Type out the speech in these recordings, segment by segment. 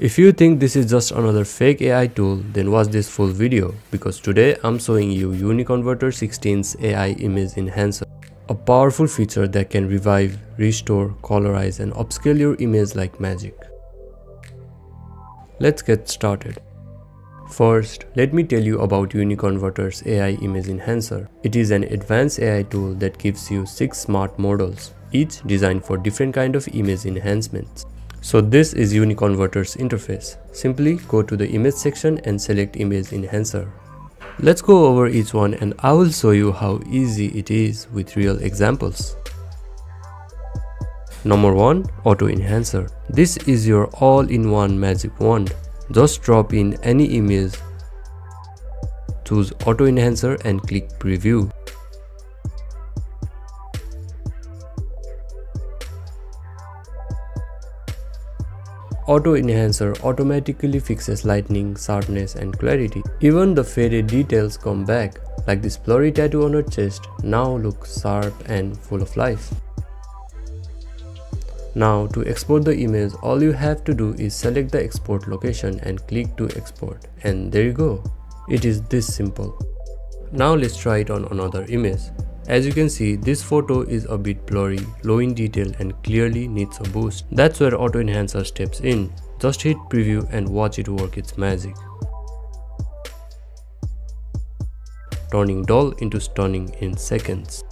If you think this is just another fake AI tool, then watch this full video because today I'm showing you Uniconverter 16's AI Image Enhancer. A powerful feature that can revive, restore, colorize and upscale your image like magic. Let's get started. First, let me tell you about Uniconverter's AI Image Enhancer. It is an advanced AI tool that gives you 6 smart models, each designed for different kind of image enhancements. So this is Uniconverter's interface. Simply go to the image section and select image enhancer. Let's go over each one and I will show you how easy it is with real examples. Number 1. Auto Enhancer. This is your all-in-one magic wand. Just drop in any image, choose Auto Enhancer and click Preview. Auto Enhancer automatically fixes lightning, sharpness and clarity. Even the faded details come back, like this blurry tattoo on her chest now looks sharp and full of life. Now to export the image, all you have to do is select the export location and click to export and there you go. It is this simple. Now let's try it on another image. As you can see, this photo is a bit blurry, low in detail and clearly needs a boost. That's where Auto Enhancer steps in. Just hit preview and watch it work its magic. Turning dull into stunning in seconds.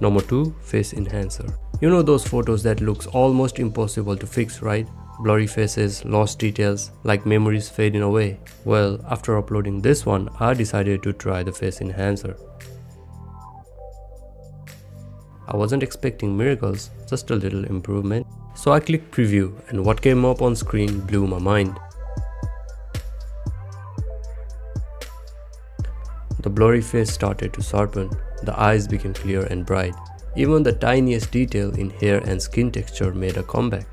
Number 2. Face Enhancer. You know those photos that looks almost impossible to fix, right? Blurry faces, lost details, like memories fading away. Well, after uploading this one, I decided to try the face enhancer. I wasn't expecting miracles, just a little improvement. So I clicked preview and what came up on screen blew my mind. The blurry face started to sharpen, the eyes became clear and bright. Even the tiniest detail in hair and skin texture made a comeback.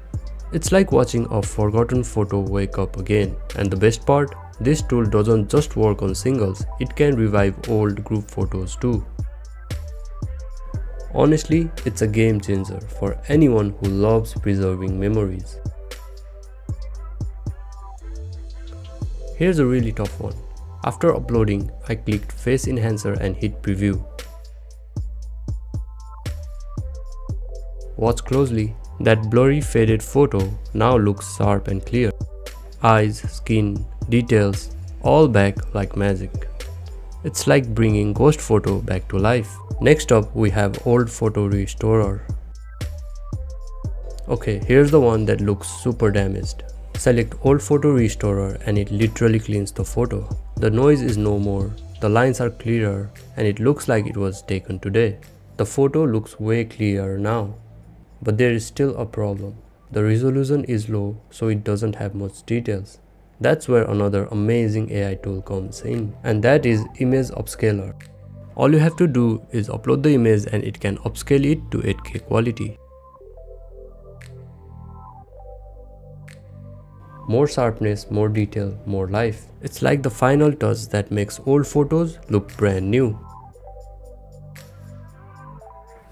It's like watching a forgotten photo wake up again. And the best part, this tool doesn't just work on singles, it can revive old group photos too. Honestly, it's a game changer for anyone who loves preserving memories. Here's a really tough one. After uploading, I clicked Face Enhancer and hit Preview. Watch closely that blurry faded photo now looks sharp and clear. Eyes, skin, details, all back like magic. It's like bringing ghost photo back to life. Next up we have old photo restorer. Okay, here's the one that looks super damaged. Select old photo restorer and it literally cleans the photo. The noise is no more, the lines are clearer and it looks like it was taken today. The photo looks way clearer now. But there is still a problem. The resolution is low so it doesn't have much details. That's where another amazing AI tool comes in and that is image upscaler. All you have to do is upload the image and it can upscale it to 8K quality. More sharpness, more detail, more life. It's like the final touch that makes old photos look brand new.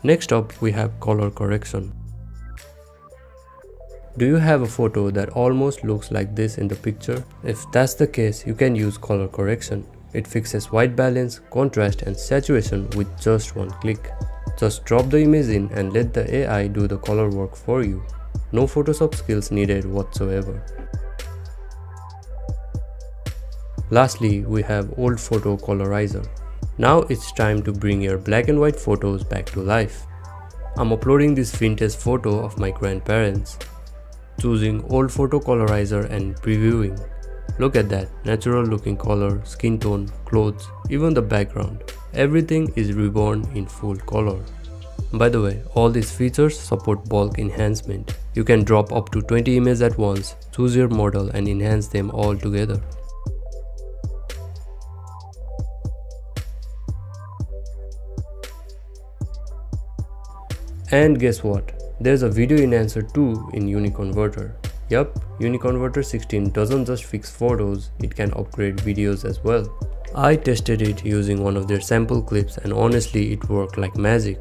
Next up we have color correction. Do you have a photo that almost looks like this in the picture? If that's the case, you can use color correction. It fixes white balance, contrast and saturation with just one click. Just drop the image in and let the AI do the color work for you. No Photoshop skills needed whatsoever. Lastly, we have old photo colorizer. Now it's time to bring your black and white photos back to life. I'm uploading this vintage photo of my grandparents. Choosing old photo colorizer and previewing. Look at that, natural looking color, skin tone, clothes, even the background. Everything is reborn in full color. By the way, all these features support bulk enhancement. You can drop up to 20 images at once, choose your model and enhance them all together. And guess what? There's a video enhancer too in Uniconverter. Yup, Uniconverter 16 doesn't just fix photos, it can upgrade videos as well. I tested it using one of their sample clips and honestly it worked like magic.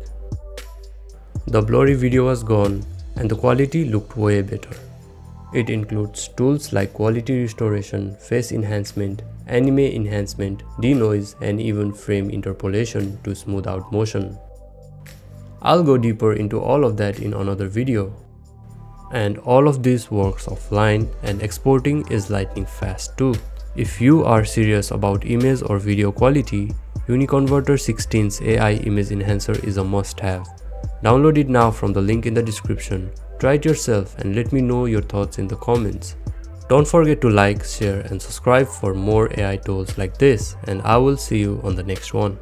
The blurry video was gone, and the quality looked way better. It includes tools like quality restoration, face enhancement, anime enhancement, denoise and even frame interpolation to smooth out motion. I'll go deeper into all of that in another video. And all of this works offline and exporting is lightning fast too. If you are serious about image or video quality, Uniconverter 16's AI image enhancer is a must-have. Download it now from the link in the description. Try it yourself and let me know your thoughts in the comments. Don't forget to like, share and subscribe for more AI tools like this and I will see you on the next one.